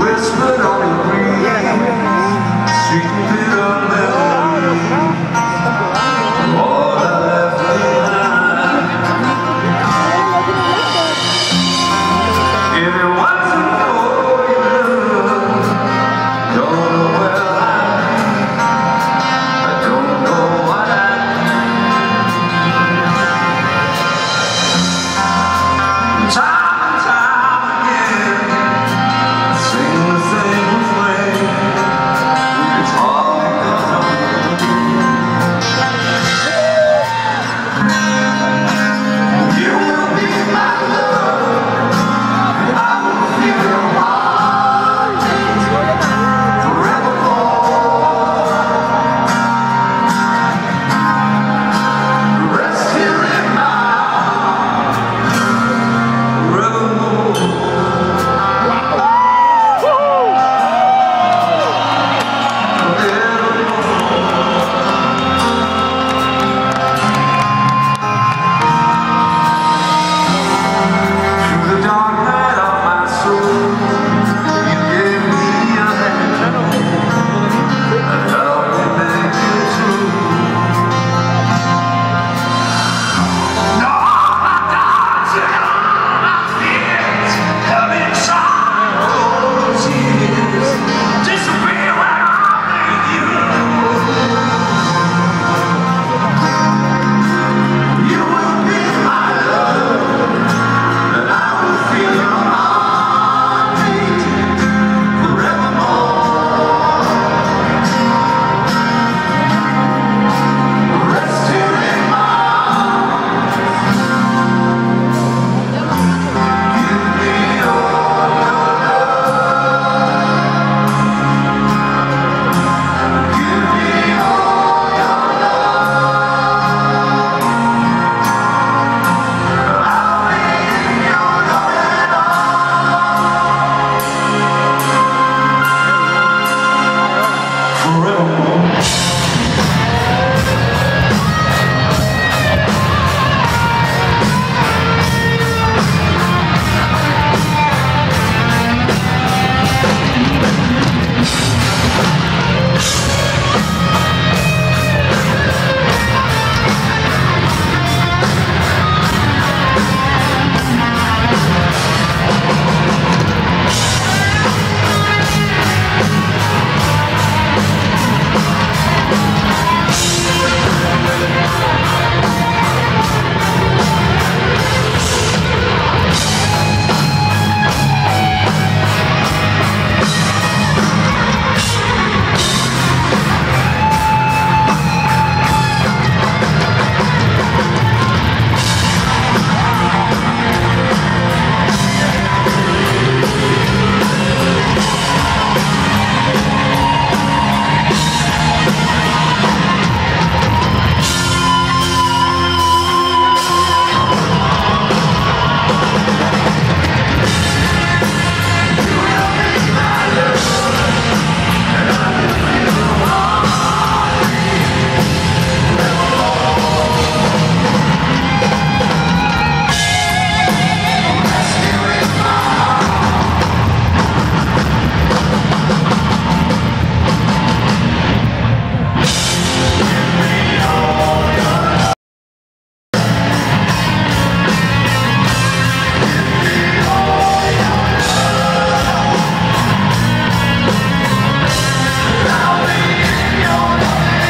Whispered on the breeze, sweet little. melody.